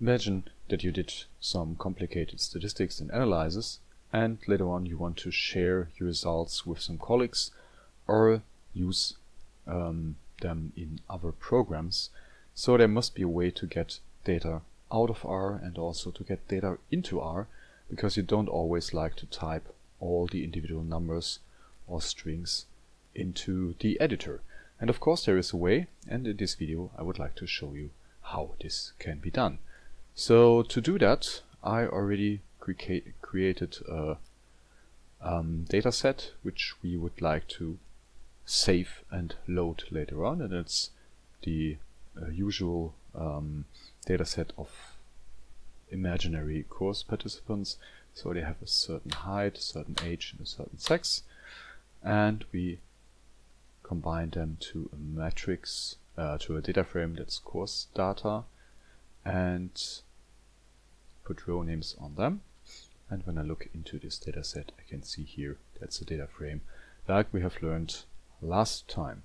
Imagine that you did some complicated statistics and analysis and later on you want to share your results with some colleagues or use um, them in other programs. So there must be a way to get data out of R and also to get data into R because you don't always like to type all the individual numbers or strings into the editor. And of course there is a way and in this video I would like to show you how this can be done. So to do that I already cre created a um, data set which we would like to save and load later on and it's the uh, usual um, data set of imaginary course participants so they have a certain height, certain age and a certain sex and we combine them to a matrix uh, to a data frame that's course data and put row names on them and when I look into this data set I can see here that's a data frame like we have learned last time.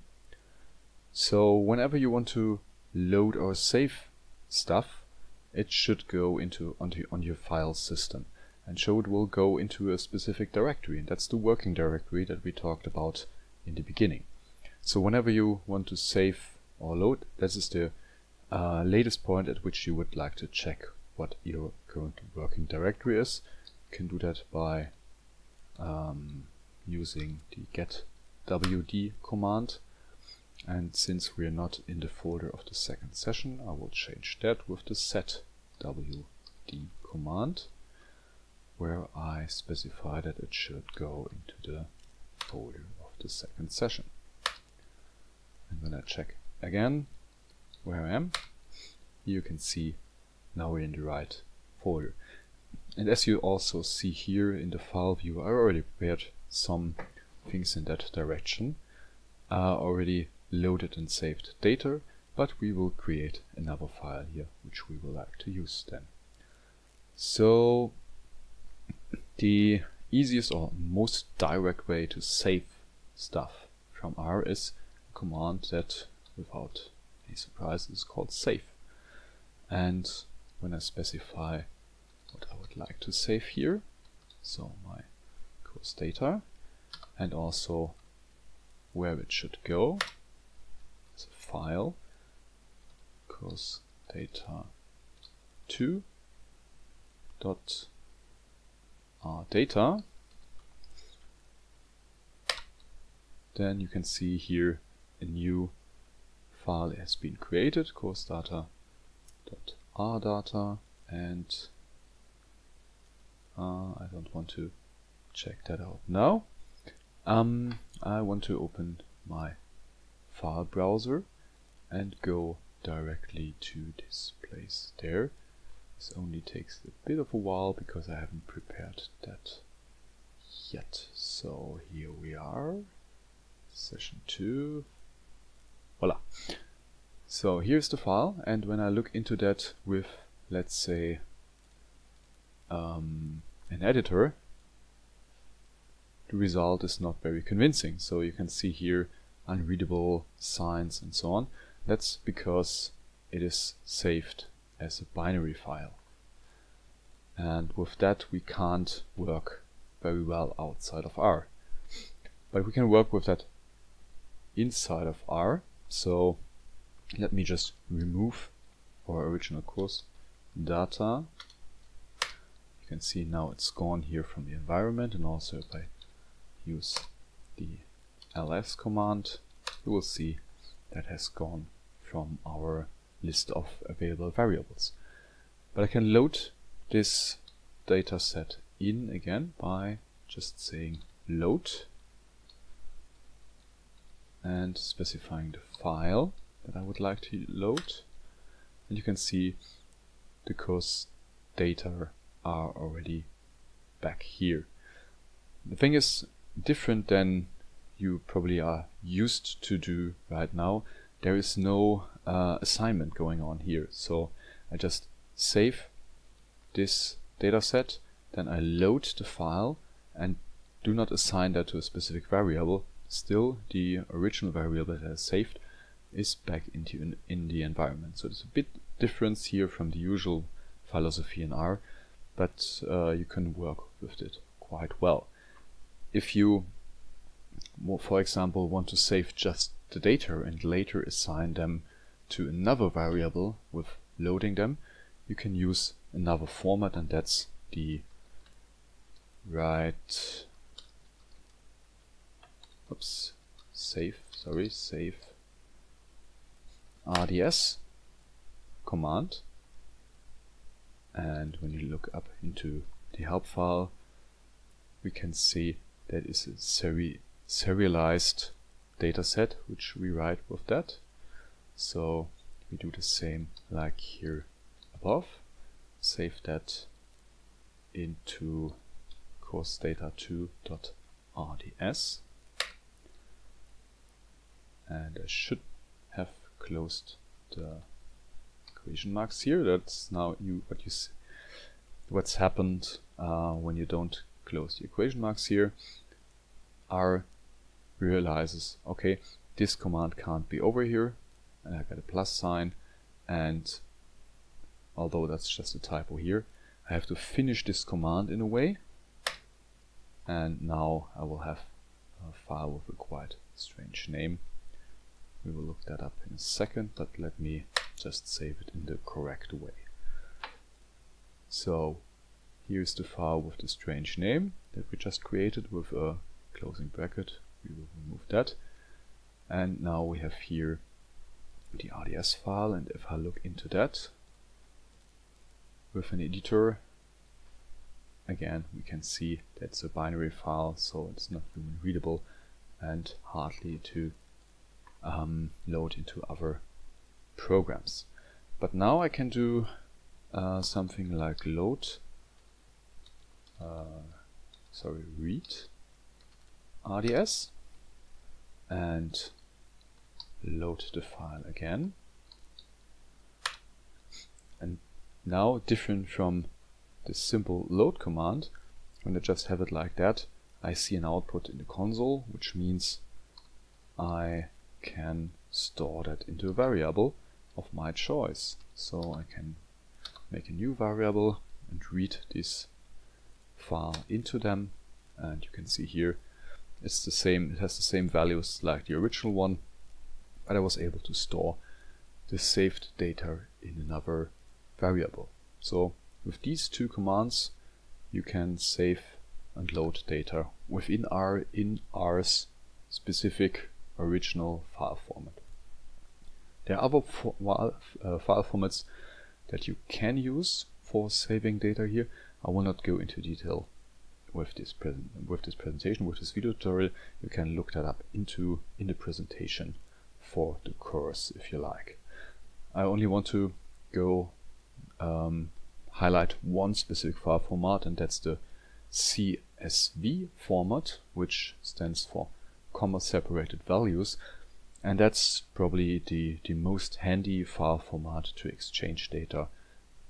So whenever you want to load or save stuff, it should go into onto on your file system. And show it will go into a specific directory, and that's the working directory that we talked about in the beginning. So whenever you want to save or load, this is the uh, latest point at which you would like to check what your current working directory is. You can do that by um, using the get wd command and since we are not in the folder of the second session I will change that with the set wd command where I specify that it should go into the folder of the second session. And when I check again where I am. You can see now we're in the right folder. And as you also see here in the file view I already prepared some things in that direction. Are already loaded and saved data, but we will create another file here, which we will like to use then. So the easiest or most direct way to save stuff from R is a command that, without any surprise, is called save. And when I specify what I would like to save here, so my course data, and also where it should go as a file course data 2 dot r data then you can see here a new file has been created course data r data and uh, I don't want to check that out now um, I want to open my file browser and go directly to this place there. This only takes a bit of a while because I haven't prepared that yet. So here we are, session 2. Voila. So here's the file and when I look into that with let's say um, an editor the result is not very convincing. So you can see here unreadable signs and so on. That's because it is saved as a binary file. And with that we can't work very well outside of R. But we can work with that inside of R. So let me just remove our original course data. You can see now it's gone here from the environment and also if I use the ls command, you will see that has gone from our list of available variables. But I can load this data set in again by just saying load and specifying the file that I would like to load. And you can see the course data are already back here. The thing is, different than you probably are used to do right now, there is no uh, assignment going on here. So I just save this data set, then I load the file and do not assign that to a specific variable, still the original variable that I saved is back into in, the environment. So there's a bit difference here from the usual philosophy in R, but uh, you can work with it quite well. If you, for example, want to save just the data and later assign them to another variable with loading them, you can use another format and that's the write oops save sorry save RDS command. And when you look up into the help file we can see that is a seri serialized data set which we write with that so we do the same like here above save that into course data2.rds and I should have closed the equation marks here. That's now you what you see, what's happened uh, when you don't close the equation marks here. R realizes okay this command can't be over here and I got a plus sign and although that's just a typo here I have to finish this command in a way and now I will have a file with a quite strange name we will look that up in a second, but let me just save it in the correct way. So here's the file with the strange name that we just created with a closing bracket. We will remove that. And now we have here the RDS file and if I look into that with an editor again we can see that's a binary file so it's not human readable and hardly to um, load into other programs. But now I can do uh, something like load, uh, sorry, read RDS and load the file again. And now different from the simple load command, when I just have it like that, I see an output in the console, which means I can store that into a variable of my choice. So I can make a new variable and read this file into them and you can see here it's the same it has the same values like the original one but I was able to store the saved data in another variable so with these two commands you can save and load data within R in R's specific original file format. There are other uh, file formats that you can use for saving data here. I will not go into detail with this with this presentation, with this video tutorial. You can look that up into in the presentation for the course if you like. I only want to go um, highlight one specific file format and that's the CSV format which stands for comma separated values and that's probably the, the most handy file format to exchange data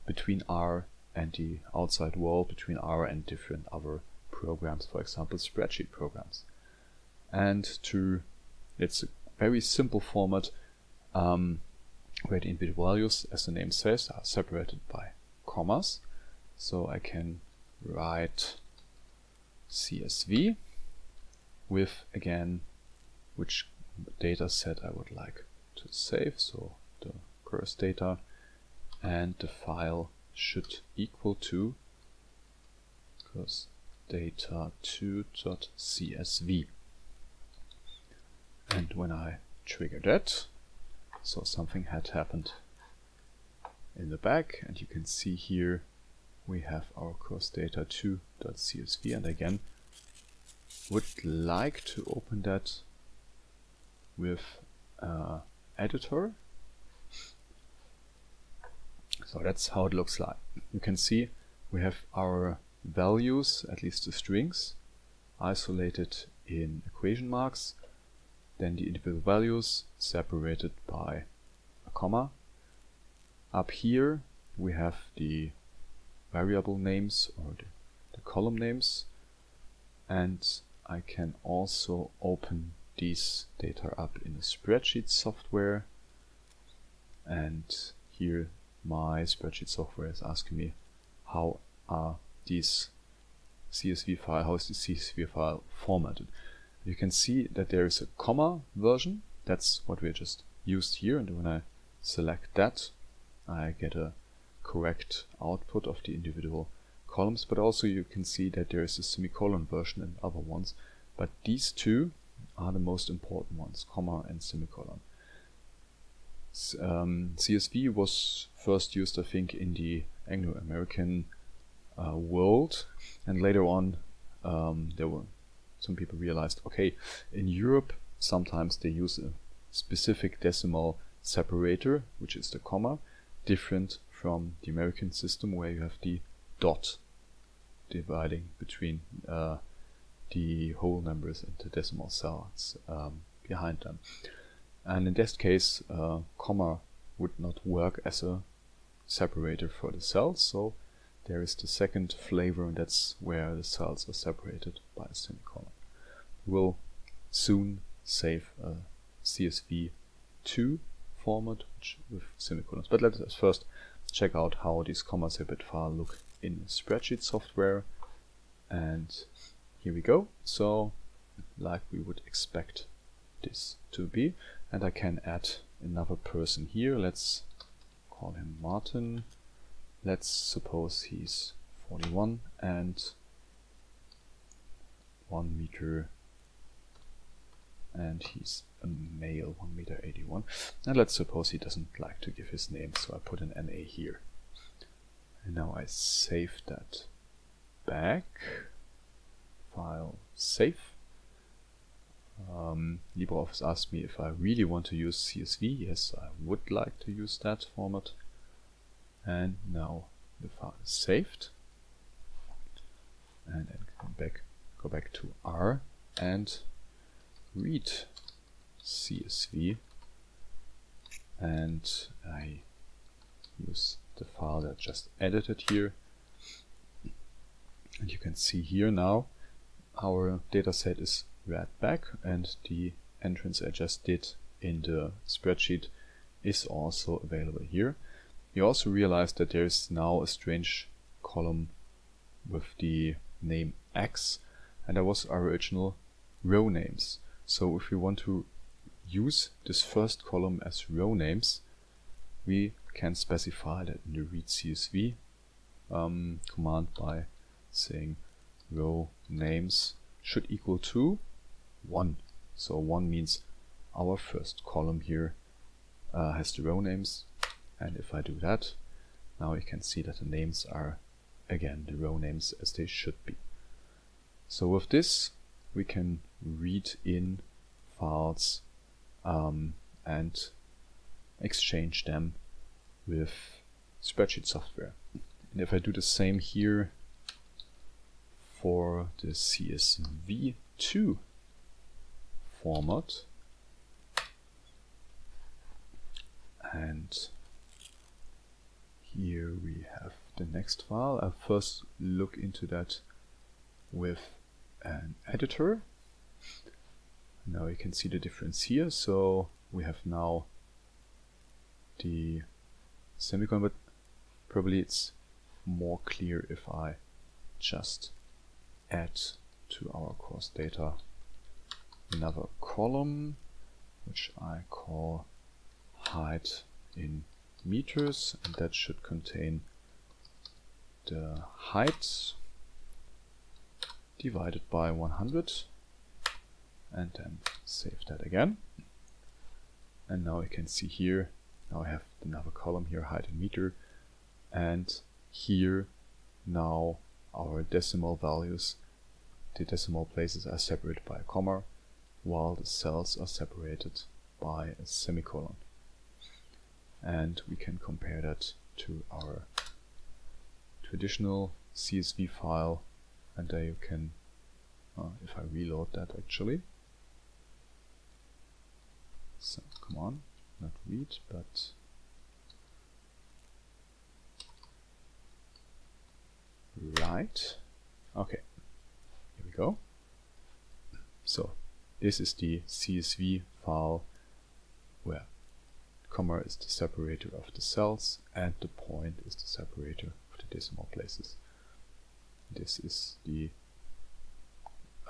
between R and the outside world, between R and different other programs, for example spreadsheet programs. And to it's a very simple format um, where the individual values, as the name says, are separated by commas. So I can write CSV with again which data set I would like to save so the course data and the file should equal to course data 2.csv and when I trigger that so something had happened in the back and you can see here we have our course data 2.csv and again would like to open that with uh, editor. So that's how it looks like. You can see we have our values, at least the strings, isolated in equation marks, then the individual values separated by a comma. Up here we have the variable names or the, the column names and I can also open these data up in a spreadsheet software and here my spreadsheet software is asking me how are these CSV file, how is the CSV file formatted. You can see that there is a comma version, that's what we just used here. And when I select that I get a correct output of the individual columns. But also you can see that there is a semicolon version and other ones. But these two are the most important ones, comma and semicolon. Um, CSV was first used I think in the Anglo-American uh, world. And later on um, there were some people realized okay in Europe sometimes they use a specific decimal separator which is the comma different from the American system where you have the dot dividing between uh, the whole numbers and the decimal cells um, behind them. And in this case, uh, comma would not work as a separator for the cells, so there is the second flavor, and that's where the cells are separated by a semicolon. We'll soon save a CSV2 format with semicolons, but let us first check out how these comma separated files look in spreadsheet software. And here we go. So like we would expect this to be. And I can add another person here. Let's call him Martin. Let's suppose he's 41 and 1 meter and he's a male 1 meter 81 and let's suppose he doesn't like to give his name so I put an NA here. And now I save that back. File save. Um, LibreOffice asked me if I really want to use CSV yes I would like to use that format. And now the file is saved. And then come back go back to R and read CSV and I use the file that I just edited here and you can see here now our dataset is read back and the entrance I just did in the spreadsheet is also available here. You also realize that there is now a strange column with the name X and that was our original row names. So if we want to use this first column as row names, we can specify that in the read CSV um, command by saying row names should equal to 1. So 1 means our first column here uh, has the row names and if I do that now you can see that the names are again the row names as they should be. So with this we can read in files um, and exchange them with spreadsheet software. And if I do the same here for the CSV2 format, and here we have the next file. I'll first look into that with an editor. Now you can see the difference here. So we have now the semicolon, but probably it's more clear if I just add to our course data another column which I call height in meters and that should contain the height divided by 100 and then save that again. And now you can see here now I have another column here height in meter. And here now our decimal values the decimal places are separated by a comma while the cells are separated by a semicolon. And we can compare that to our traditional CSV file. And there you can uh, if I reload that actually so come on not read but right okay here we go So this is the CSV file where comma is the separator of the cells and the point is the separator of the decimal places. This is the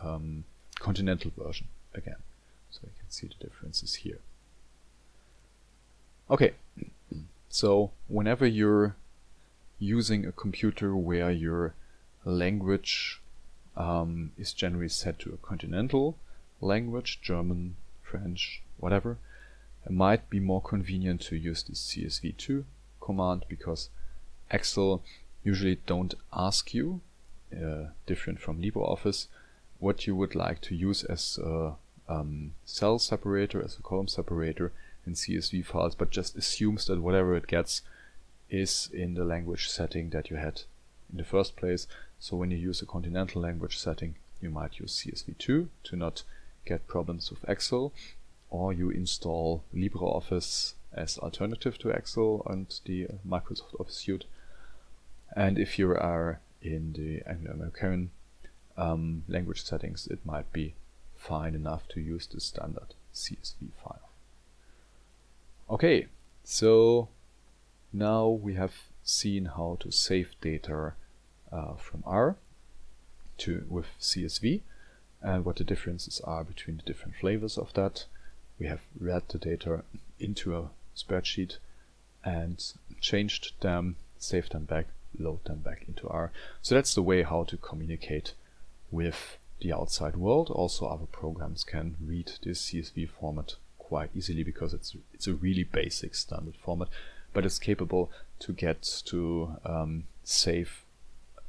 um, continental version again. So you can see the differences here. Okay, so whenever you're using a computer where your language um, is generally set to a continental language, German, French, whatever, it might be more convenient to use the CSV2 command because Excel usually don't ask you, uh, different from LibreOffice, what you would like to use as a um, cell separator, as a column separator in CSV files, but just assumes that whatever it gets is in the language setting that you had in the first place. So when you use a continental language setting, you might use CSV2 to not get problems with Excel, or you install LibreOffice as alternative to Excel and the Microsoft Office suite. And if you are in the Anglo-American um, language settings, it might be fine enough to use the standard CSV file. Okay, so now we have seen how to save data uh, from R to with CSV and what the differences are between the different flavors of that. We have read the data into a spreadsheet and changed them, saved them back, load them back into R. So that's the way how to communicate with the outside world. Also other programs can read this CSV format quite easily because it's it's a really basic standard format, but it's capable to get to um, save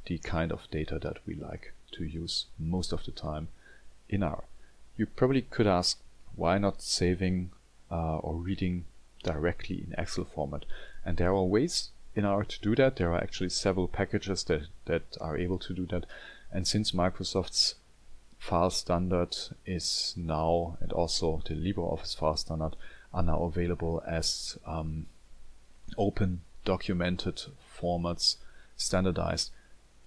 the kind of data that we like to use most of the time in R. You probably could ask why not saving uh, or reading directly in Excel format, and there are ways in R to do that. There are actually several packages that that are able to do that, and since Microsoft's file standard is now, and also the LibreOffice file standard are now available as um, open documented formats, standardized.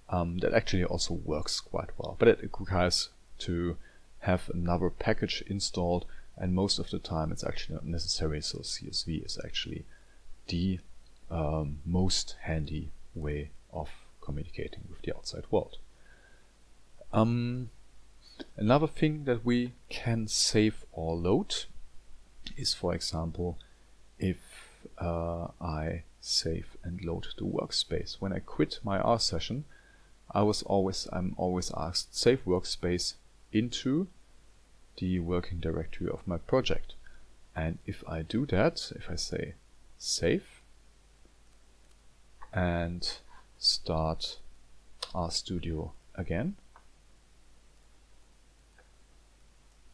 Um, that actually also works quite well, but it requires to have another package installed, and most of the time it's actually not necessary. So CSV is actually the um, most handy way of communicating with the outside world. Um, Another thing that we can save or load is, for example, if uh, I save and load the workspace. When I quit my R session, I was always I'm always asked save workspace into the working directory of my project. And if I do that, if I say save and start RStudio again,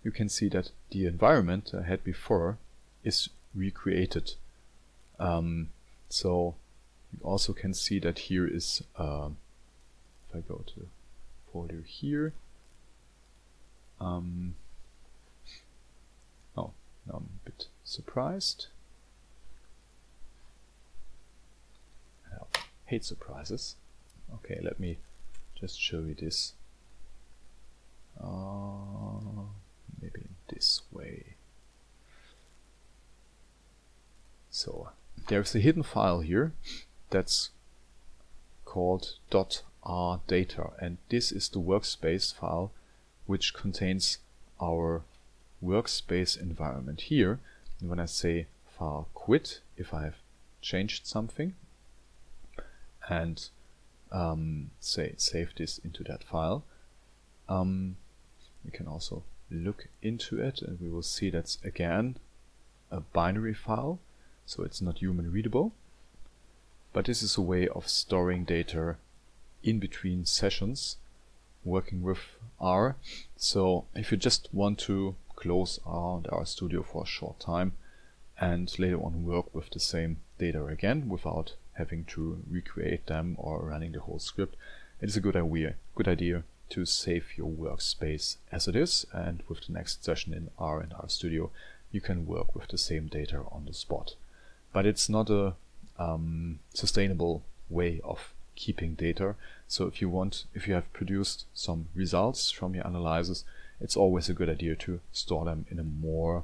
you can see that the environment I had before is recreated. Um, so you also can see that here is, uh, if I go to folder here, um, oh, now I'm a bit surprised. I hate surprises. Okay, let me just show you this. Uh, maybe this way. So there's a hidden file here that's called .rdata and this is the workspace file which contains our workspace environment here. And when I say file quit, if I have changed something and um, say save this into that file, um, we can also look into it and we will see that's again a binary file so it's not human readable. But this is a way of storing data in between sessions working with R. So if you just want to close R and RStudio for a short time and later on work with the same data again without having to recreate them or running the whole script it is a good idea good idea to save your workspace as it is and with the next session in R and R Studio, you can work with the same data on the spot. But it's not a um, sustainable way of keeping data. So if you want, if you have produced some results from your analysis, it's always a good idea to store them in a more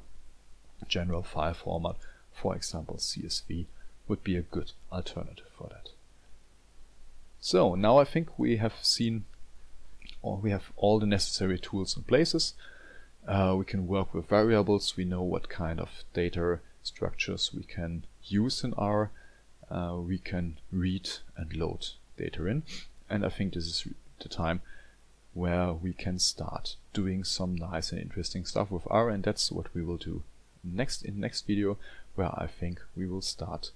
general file format. For example, CSV would be a good alternative for that. So now I think we have seen we have all the necessary tools and places. Uh, we can work with variables. We know what kind of data structures we can use in R. Uh, we can read and load data in. And I think this is the time where we can start doing some nice and interesting stuff with R. And that's what we will do next in next video, where I think we will start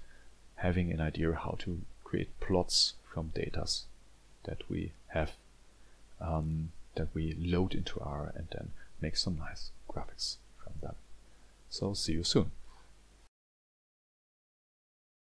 having an idea how to create plots from data that we have um, that we load into R and then make some nice graphics from them. So see you soon.